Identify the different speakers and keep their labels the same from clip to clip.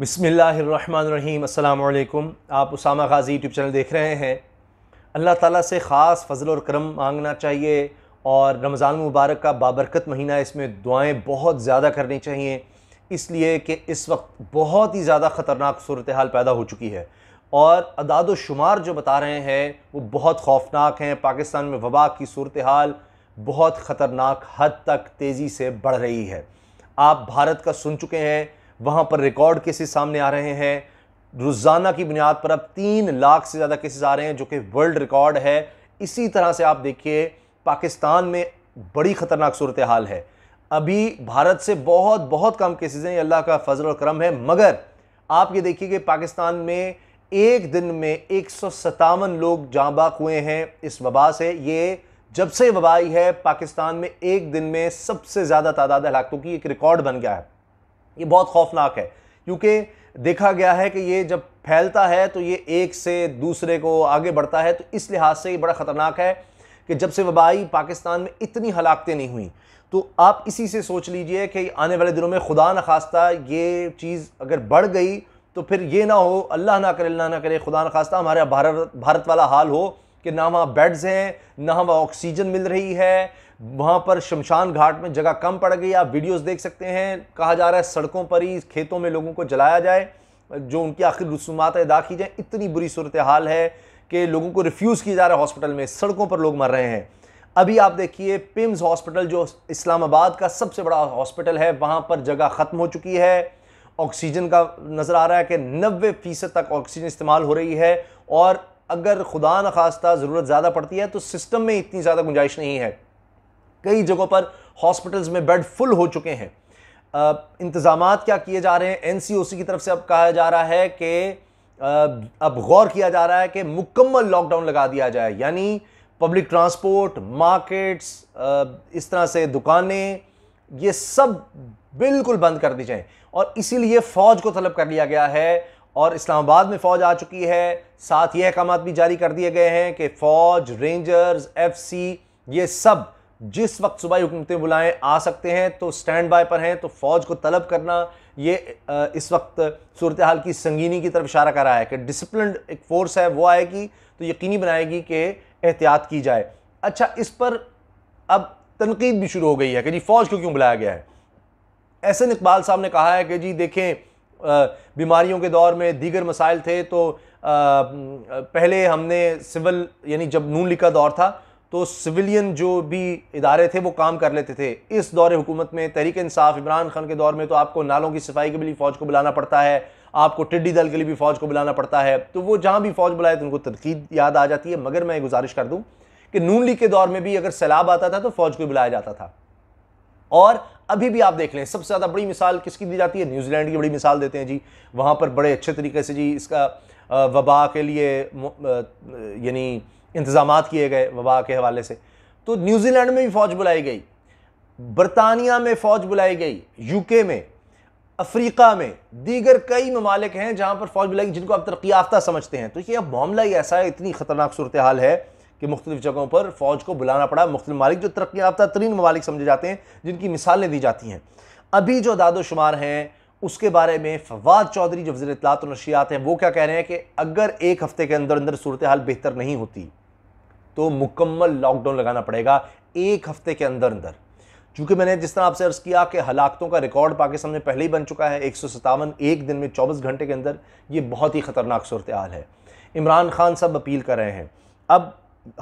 Speaker 1: بسم اللہ الرحمن الرحیم، السلام علیکم۔ آپ اسامہ غازی یوٹیوب چینل دیکھ رہے ہیں۔ اللہ تعالیٰ سے خاص فضل اور کرم مانگنا چاہیے اور رمضان مبارک کا بابرکت مہینہ اس میں دعائیں بہت زیادہ کرنی چاہیے۔ اس لیے کہ اس وقت بہت ہی زیادہ خطرناک صورتحال پیدا ہو چکی ہے۔ اور اداد و شمار جو بتا رہے ہیں، وہ بہت خوفناک ہیں۔ پاکستان میں وبا کی صورتحال بہت خطرناک حد تک تیزی سے بڑھ رہی ہے۔ آپ بھارت کا سن چکے ہیں۔ وہاں پر ریکارڈ کیسز سامنے آ رہے ہیں۔ روزانہ کی بنیاد پر اب تین لاکھ سے زیادہ کیسز آ رہے ہیں جو کہ ورلڈ ریکارڈ ہے۔ اسی طرح سے آپ دیکھیے، پاکستان میں بڑی خطرناک صورتحال ہے۔ ابھی بھارت سے بہت بہت کم کیسز ہیں، یہ اللہ کا فضل و کرم ہے۔ مگر آپ یہ دیکھیے کہ پاکستان میں ایک دن میں ایک سو ستاون لوگ جاں باق ہوئے ہیں۔ اس وبا سے یہ جب سے وبا آئی ہے، پاکستان میں ایک دن میں سب سے زیادہ تعداد ہلاکتوں کی ایک ریکارڈ بن گیا ہے۔ یہ بہت خوفناک ہے۔ کیونکہ دیکھا گیا ہے کہ یہ جب پھیلتا ہے تو یہ ایک سے دوسرے کو آگے بڑھتا ہے، تو اس لحاظ سے یہ بڑا خطرناک ہے کہ جب سے وبائی پاکستان میں اتنی ہلاکتیں نہیں ہوئیں۔ تو آپ اسی سے سوچ لیجیے کہ آنے والے دنوں میں خدا نخواستہ یہ چیز اگر بڑھ گئی تو پھر یہ نہ ہو، اللہ نہ کرے، اللہ نہ کرے، خدا نخواستہ ہمارے بھارت بھارت والا حال ہو کہ نہ وہاں بیڈز ہیں، نہ وہاں آکسیجن مل رہی ہے وہاں پر شمشان گھاٹ میں جگہ کم پڑ گئی آپ ویڈیوز دیکھ سکتے ہیں۔ کہا جا رہا ہے سڑکوں پر ہی کھیتوں میں لوگوں کو جلایا جائے، جو ان کی آخر رسومات ادا کی جائیں۔ اتنی بری صورتحال ہے کہ لوگوں کو ریفیوز کی جا رہا ہے ہاسپٹل میں۔ سڑکوں پر لوگ مر رہے ہیں۔ ابھی آپ دیکھیے پیمز ہاسپٹل جو اسلام آباد کا سب سے بڑا ہاسپٹل ہے، وہاں پر جگہ ختم ہو چکی ہے۔ آکسیجن کا نظر آ رہا ہے کہ نوے فیصد تک آکسیجن استعمال ہو رہی ہے۔ اور اگر خدا نخواستہ ضرورت زیادہ پڑتی ہے تو سسٹم میں اتنی زیادہ گنجائش نہیں ہے۔ کئی جگہوں پر ہاسپٹلز میں بیڈ فل ہو چکے ہیں۔ انتظامات کیا کیے جا رہے ہیں؟ این سی او سی کی طرف سے اب کہا جا رہا ہے کہ اب غور کیا جا رہا ہے کہ مکمل لاک ڈاؤن لگا دیا جائے۔ یعنی پبلک ٹرانسپورٹ، مارکیٹس اس طرح سے دکانیں، یہ سب بالکل بند کر دی جائیں۔ اور اسی لیے فوج کو طلب کر لیا گیا ہے۔ اور اسلام آباد میں فوج آ چکی ہے۔ ساتھ یہ احکامات بھی جاری کر دیے گئے ہیں کہ فوج، رینجرز، ایف سی، یہ سب جس وقت صبح حکومتیں بلائیں آ سکتے ہیں، تو سٹینڈ بائی پر ہیں، تو فوج کو طلب کرنا یہ اس وقت صورتحال کی سنگینی کی طرف اشارہ کر رہا ہے کہ ڈسپلنڈ ایک فورس ہے، وہ آئے گی تو یقینی بنائے گی کہ احتیاط کی جائے۔ اچھا اس پر اب تنقید بھی شروع ہو گئی ہے کہ جی فوج کو کیوں بلایا گیا ہے؟ احسن اقبال صاحب نے کہا ہے کہ جی دیکھیں بیماریوں کے دور میں دیگر مسائل تھے تو پہلے ہم نے سول یعنی جب نون لکھا دور تھا تو سویلین جو بھی ادارے تھے وہ کام کر لیتے تھے۔ اس دور حکومت میں تحریک انصاف عمران خان کے دور میں تو آپ کو نالوں کی صفائی کے لیے فوج کو بلانا پڑتا ہے، آپ کو ٹڈی دل کے لیے بھی فوج کو بلانا پڑتا ہے۔ تو وہ جہاں بھی فوج بلائے تو ان کو تنقید یاد آ جاتی ہے۔ مگر میں گزارش کر دوں کہ نون لیگ کے دور میں بھی اگر سیلاب آتا تھا تو فوج کو بلایا جاتا تھا۔ اور ابھی بھی آپ دیکھ لیں، سب سے زیادہ بڑی مثال کس کی دی جاتی ہے؟ نیوزی لینڈ کی بڑی مثال دیتے ہیں جی۔ وہاں پر بڑے اچھے طریقے سے جی اس کا وبا کے لیے یعنی انتظامات کیے گئے وبا کے حوالے سے۔ تو نیوزی لینڈ میں بھی فوج بلائی گئی، برطانیہ میں فوج بلائی گئی، یو کے میں، افریقہ میں، دیگر کئی ممالک ہیں جہاں پر فوج بلائی جن کو آپ ترقی یافتہ سمجھتے ہیں۔ تو یہ اب معاملہ ہی ایسا ہے، اتنی خطرناک صورتحال ہے کہ مختلف جگہوں پر فوج کو بلانا پڑا۔ مختلف ممالک جو ترقی یافتہ ترین ممالک سمجھے جاتے ہیں، جن کی مثالیں دی جاتی ہیں۔ ابھی جو داد و شمار ہیں، اس کے بارے میں فواد چودھری جو وزیر اطلاعات و نشریات ہیں، وہ کیا کہہ رہے ہیں کہ اگر ایک ہفتے کے اندر اندر صورتحال بہتر نہیں ہوتی تو مکمل لاک ڈاؤن لگانا پڑے گا ایک ہفتے کے اندر اندر۔ چونکہ میں نے جس طرح آپ سے عرض کیا کہ ہلاکتوں کا ریکارڈ پاکستان میں پہلے ہی بن چکا ہے، ایک سو ستاون ایک دن میں چوبیس گھنٹے کے اندر یہ بہت ہی خطرناک صورتحال ہے۔ عمران خان سب اپیل کر رہے ہیں۔ اب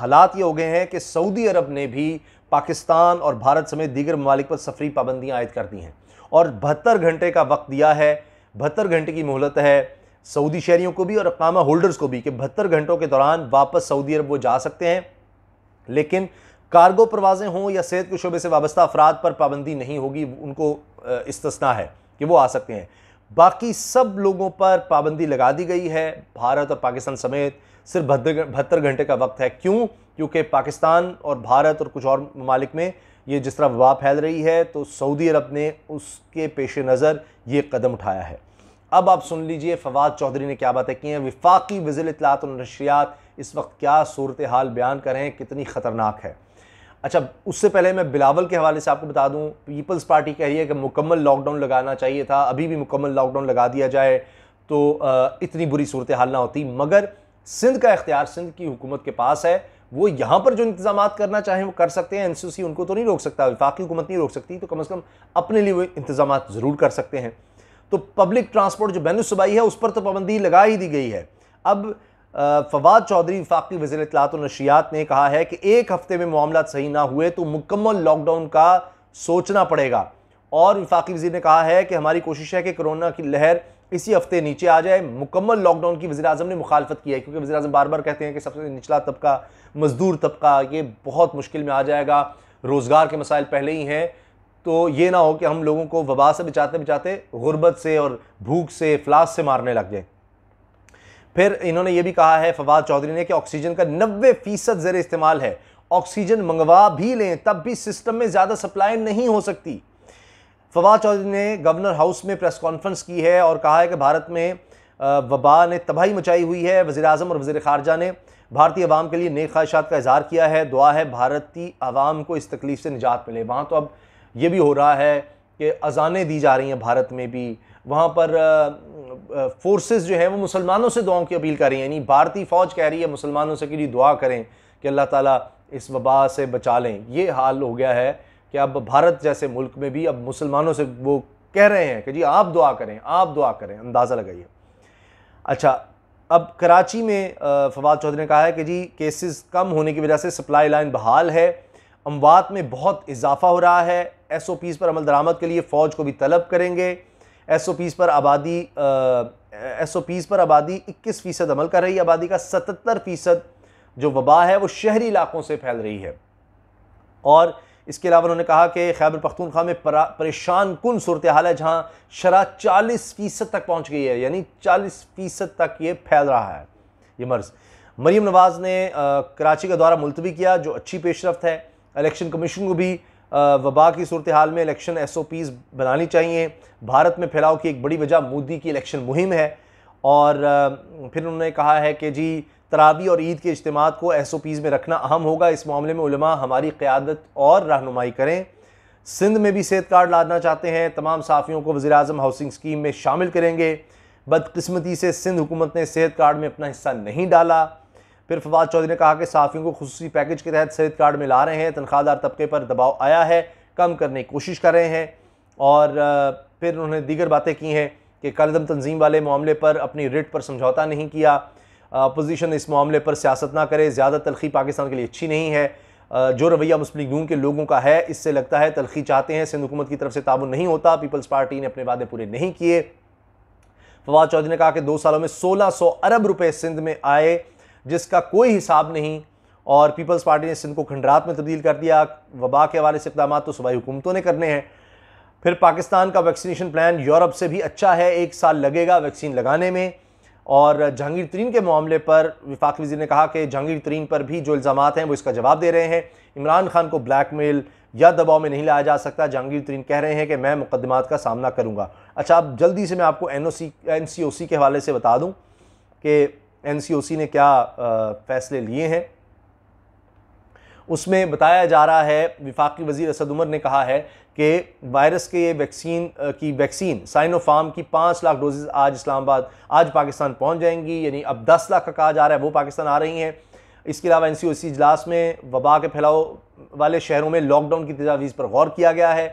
Speaker 1: حالات یہ ہو گئے ہیں کہ سعودی عرب نے بھی پاکستان اور بھارت سمیت دیگر ممالک پر سفری پابندیاں عائد کر دی ہیں۔ اور بہتر گھنٹے کا وقت دیا ہے، بہتر گھنٹے کی مہلت ہے۔ سعودی شہریوں کو بھی اور اقامہ ہولڈرز کو بھی کہ بہتر گھنٹوں کے دوران واپس سعودی عرب وہ جا سکتے ہیں، لیکن کارگو پروازیں ہوں یا صحت کے شعبے سے وابستہ افراد پر پابندی نہیں ہوگی، ان کو استثناء ہے کہ وہ آ سکتے ہیں۔ باقی سب لوگوں پر پابندی لگا دی گئی ہے، بھارت اور پاکستان سمیت صرف بہتر گھنٹے کا وقت ہے۔ کیوں؟ کیونکہ پاکستان اور بھارت اور کچھ اور ممالک میں یہ جس طرح وبا پھیل رہی ہے، تو سعودی عرب نے اس کے پیش نظر یہ قدم اٹھایا ہے۔ اب آپ سن لیجیے فواد چودھری نے کیا باتیں کی ہیں؟ وفاقی وزیر اطلاعات و نشریات اس وقت کیا صورتحال بیان کریں؟ کتنی خطرناک ہے؟ اچھا اس سے پہلے میں بلاول کے حوالے سے آپ کو بتا دوں، پیپلز پارٹی کہہ رہی ہے کہ مکمل لاک ڈاؤن لگانا چاہیے تھا، ابھی بھی مکمل لاک ڈاؤن لگا دیا جائے تو اتنی بری صورتحال نہ ہوتی۔ مگر سندھ کا اختیار سندھ کی حکومت کے پاس ہے۔ وہ یہاں پر جو انتظامات کرنا چاہیں وہ کر سکتے ہیں۔ این سی سی ان کو تو نہیں روک سکتا، وفاقی حکومت نہیں روک سکتی، تو کم از کم اپنے لیے وہ انتظامات ضرور کر سکتے ہیں۔ تو پبلک ٹرانسپورٹ جو بین الصوبائی ہے، اس پر تو پابندی لگا ہی دی گئی ہے۔ اب فواد چودھری وفاقی وزیر اطلاعات و نشریات نے کہا ہے کہ ایک ہفتے میں معاملات صحیح نہ ہوئے تو مکمل لاک ڈاؤن کا سوچنا پڑے گا۔ اور وفاقی وزیر نے کہا ہے کہ ہماری کوشش ہے کہ کرونا کی لہر اسی ہفتے نیچے آ جائے۔ مکمل لاک ڈاؤن کی وزیر اعظم نے مخالفت کی ہے، کیونکہ وزیر اعظم بار بار کہتے ہیں کہ سب سے نچلا طبقہ مزدور طبقہ، یہ بہت مشکل میں آ جائے گا۔ روزگار کے مسائل پہلے ہی ہیں۔ تو یہ نہ ہو کہ ہم لوگوں کو وبا سے بچاتے بچاتے غربت سے اور بھوک سے افلاس سے مارنے لگ جائیں۔ پھر انہوں نے یہ بھی کہا ہے فواد چودھری نے کہ آکسیجن کا نوے فیصد زیر استعمال ہے۔ آکسیجن منگوا بھی لیں تب بھی سسٹم میں زیادہ سپلائی نہیں ہو سکتی۔ فواد چودھری نے گورنر ہاؤس میں پریس کانفرنس کی ہے اور کہا ہے کہ بھارت میں وبا نے تباہی مچائی ہوئی ہے۔ وزیر اعظم اور وزیر خارجہ نے بھارتی عوام کے لیے نیک خواہشات کا اظہار کیا ہے۔ دعا ہے بھارتی عوام کو اس تکلیف سے نجات ملے۔ وہاں تو اب یہ بھی ہو رہا ہے کہ اذانیں دی جا رہی ہیں بھارت میں بھی۔ وہاں پر فورسز جو ہیں وہ مسلمانوں سے دعاؤں کی اپیل کر رہی ہیں یعنی بھارتی فوج کہہ رہی ہے مسلمانوں سے کہ جی دعا کریں کہ اللہ تعالیٰ اس وبا سے بچا لیں۔ یہ حال ہو گیا ہے کہ اب بھارت جیسے ملک میں بھی اب مسلمانوں سے وہ کہہ رہے ہیں کہ جی آپ دعا کریں، آپ دعا کریں، اندازہ لگائیے۔ اچھا اب کراچی میں فواد چودھری نے کہا ہے کہ جی کیسز کم ہونے کی وجہ سے سپلائی لائن بحال ہے۔ اموات میں بہت اضافہ ہو رہا ہے۔ ایس او پیز پر عمل درآمد کے لیے فوج کو بھی طلب کریں گے۔ ایس او پیز پر آبادی ایس او پیز پر آبادی اکیس فیصد عمل کر رہی ہے۔ آبادی کا ستتر فیصد جو وبا ہے وہ شہری علاقوں سے پھیل رہی ہے۔ اور اس کے علاوہ انہوں نے کہا کہ خیبر پختونخوا میں پریشان کن صورتحال ہے جہاں شرح چالیس فیصد تک پہنچ گئی ہے یعنی چالیس فیصد تک یہ پھیل رہا ہے۔ یہ مرض۔ مریم نواز نے کراچی کا دورہ ملتوی کیا جو اچھی پیش رفت ہے۔ الیکشن کمیشن کو بھی وبا کی صورتحال میں الیکشن ایس او پیز بنانی چاہیے۔ بھارت میں پھیلاؤ کی ایک بڑی وجہ مودی کی الیکشن مہم ہے۔ اور پھر انہوں نے کہا ہے کہ جی ترابی اور عید کے اجتماعات کو ایس او پیز میں رکھنا اہم ہوگا۔ اس معاملے میں علماء ہماری قیادت اور رہنمائی کریں۔ سندھ میں بھی صحت کارڈ لانا چاہتے ہیں۔ تمام صافیوں کو وزیر اعظم ہاؤسنگ اسکیم میں شامل کریں گے۔ بدقسمتی سے سندھ حکومت نے صحت کارڈ میں اپنا حصہ نہیں ڈالا۔ پھر فواد چودھری نے کہا کہ صحافیوں کو خصوصی پیکج کے تحت صحت کارڈ میں لا رہے ہیں تنخواہ دار طبقے پر دباؤ آیا ہے، کم کرنے کی کوشش کر رہے ہیں۔ اور پھر انہوں نے دیگر باتیں کی ہیں کہ کالدم تنظیم والے معاملے پر اپنی ریٹ پر سمجھوتا نہیں کیا۔ اپوزیشن اس معاملے پر سیاست نہ کرے، زیادہ تلخی پاکستان کے لیے اچھی نہیں ہے۔ جو رویہ مسلم لیگ کے لوگوں کا ہے، اس سے لگتا ہے تلخی چاہتے ہیں، سندھ حکومت کی طرف سے تعاون نہیں ہوتا۔ پیپلز پارٹی نے اپنے وعدے پورے نہیں کیے۔ فواد چودھری نے کہا کہ دو سالوں میں سولہ سو ارب روپے سندھ میں آئے۔ جس کا کوئی حساب نہیں اور پیپلز پارٹی نے سندھ کو کھنڈرات میں تبدیل کر دیا۔ وبا کے حوالے سے اقدامات تو صوبائی حکومتوں نے کرنے ہیں۔ پھر پاکستان کا ویکسینیشن پلان یورپ سے بھی اچھا ہے، ایک سال لگے گا ویکسین لگانے میں۔ اور جہانگیر ترین کے معاملے پر وفاق وزیر نے کہا کہ جہانگیر ترین پر بھی جو الزامات ہیں وہ اس کا جواب دے رہے ہیں۔ عمران خان کو بلیک میل یا دباؤ میں نہیں لایا جا سکتا۔ جہانگیر ترین کہہ رہے ہیں کہ میں مقدمات کا سامنا کروں گا۔ اچھا اب جلدی سے میں آپ کو این او سی این سی او سی کے حوالے سے بتا دوں کہ این سی او سی نے کیا فیصلے لیے ہیں۔ اس میں بتایا جا رہا ہے، وفاقی وزیر اسد عمر نے کہا ہے کہ وائرس کے یہ ویکسین کی ویکسین سائنو فارم کی پانچ لاکھ ڈوزز آج اسلام آباد، آج پاکستان پہنچ جائیں گی یعنی اب دس لاکھ کا کہا جا رہا ہے، وہ پاکستان آ رہی ہیں۔ اس کے علاوہ این سی او سی اجلاس میں وبا کے پھیلاؤ والے شہروں میں لاک ڈاؤن کی تجاویز پر غور کیا گیا ہے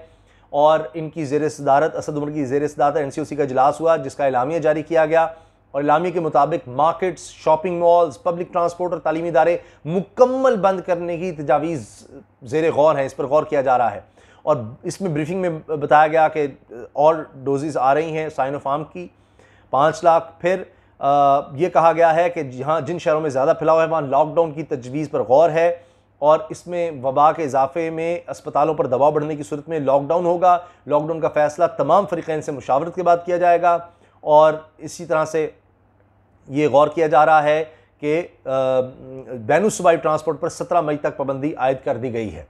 Speaker 1: اور ان کی زیر صدارت، اسد عمر کی زیر صدارت این سی او سی کا اجلاس ہوا، جس کا اعلامیہ جاری کیا گیا۔ اور اعلامیہ کے مطابق markets shopping malls public transport اور تعلیمی ادارے مکمل بند کرنے کی تجاویز زیر غور ہیں، اس پر غور کیا جا رہا ہے۔ اور اس میں بریفنگ میں بتایا گیا کہ اور ڈوزز آ رہی ہیں سائنو فارم کی، پانچ لاکھ۔ پھر یہ کہا گیا ہے کہ جہاں جن شہروں میں زیادہ پھیلاؤ ہے، وہاں لاک ڈاؤن کی تجویز پر غور ہے۔ اور اس میں وبا کے اضافے میں اسپتالوں پر دباؤ بڑھنے کی صورت میں لاک ڈاؤن ہوگا۔ لاک ڈاؤن کا فیصلہ تمام فریقین سے مشاورت کے بعد کیا جائے گا۔ اور اسی طرح سے یہ غور کیا جا رہا ہے کہ بین الصوبائی ٹرانسپورٹ پر سترہ مئی تک پابندی عائد کر دی گئی ہے۔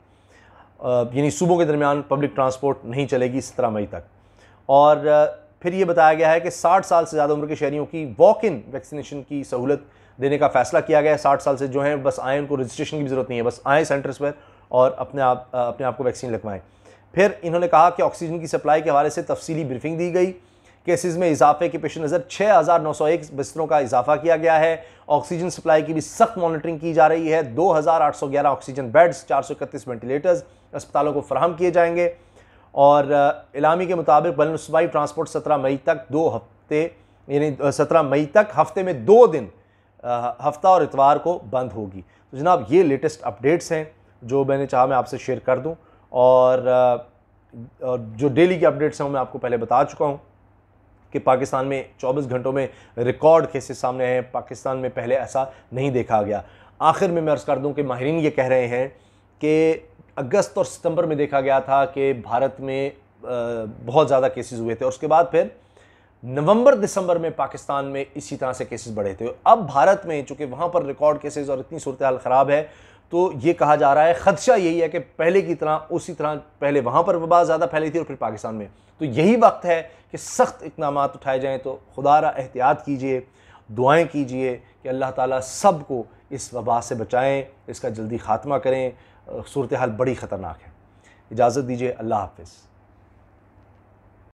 Speaker 1: یعنی صوبوں کے درمیان پبلک ٹرانسپورٹ نہیں چلے گی سترہ مئی تک۔ اور پھر یہ بتایا گیا ہے کہ ساٹھ سال سے زیادہ عمر کے شہریوں کی واک ان ویکسینیشن کی سہولت دینے کا فیصلہ کیا گیا ہے۔ ساٹھ سال سے جو ہیں، بس آئیں، ان کو رجسٹریشن کی بھی ضرورت نہیں ہے۔ بس آئیں سینٹرز پر اور اپنے آپ اپنے آپ کو ویکسین لگوائیں۔ پھر انہوں نے کہا کہ آکسیجن کی سپلائی کے حوالے سے تفصیلی بریفنگ دی گئی۔ کیسز میں اضافے کے پیش نظر چھ ہزار نو سو ایک بستروں کا اضافہ کیا گیا ہے۔ آکسیجن سپلائی کی بھی سخت مانیٹرنگ کی جا رہی ہے۔ دو ہزار آٹھ سو گیارہ آکسیجن بیڈز، چار سو اکتیس وینٹیلیٹرز اسپتالوں کو فراہم کیے جائیں گے۔ اور اعلامی کے مطابق بین الصوبائی ٹرانسپورٹ سترہ مئی تک دو ہفتے یعنی سترہ مئی تک ہفتے میں دو دن ہفتہ اور اتوار کو بند ہوگی۔ تو جناب، یہ لیٹسٹ اپڈیٹس ہیں جو میں نے چاہا میں آپ سے شیئر کر دوں۔ اور جو ڈیلی کی اپڈیٹس ہیں وہ میں آپ کو پہلے بتا چکا ہوں۔ کہ پاکستان میں چوبیس گھنٹوں میں ریکارڈ کیسز سامنے آئے ہیں، پاکستان میں پہلے ایسا نہیں دیکھا گیا۔ آخر میں میں عرض کر دوں کہ ماہرین یہ کہہ رہے ہیں کہ اگست اور ستمبر میں دیکھا گیا تھا کہ بھارت میں بہت زیادہ کیسز ہوئے تھے۔ اور اس کے بعد پھر نومبر، دسمبر میں پاکستان میں اسی طرح سے کیسز بڑھے تھے۔ اب بھارت میں، چونکہ وہاں پر ریکارڈ کیسز اور اتنی صورتحال خراب ہے تو یہ کہا جا رہا ہے، خدشہ یہی ہے کہ پہلے کی طرح، اسی طرح پہلے وہاں پر وبا زیادہ پھیلی تھی اور پھر پاکستان میں۔ تو یہی وقت ہے کہ سخت اقدامات اٹھائے جائیں۔ تو خدا را احتیاط کیجیے، دعائیں کیجیے کہ اللہ تعالیٰ سب کو اس وبا سے بچائیں، اس کا جلدی خاتمہ کریں۔ صورتحال بڑی خطرناک ہے۔ اجازت دیجیے، اللہ حافظ۔